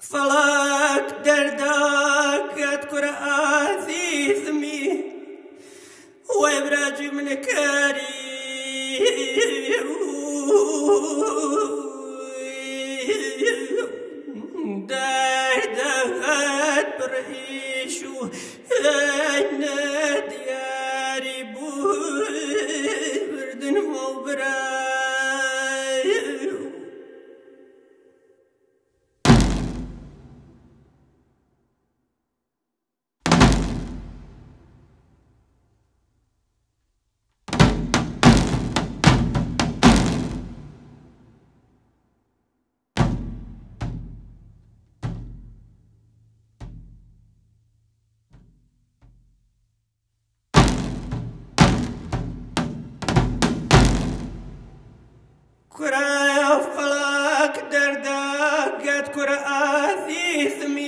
فلاك درداك اذكر اثيثمي وابراج من كاري دهدهت بريشو دياري بردن مبرا كرة فلاك درداك قد كرة آثيثمي وابراج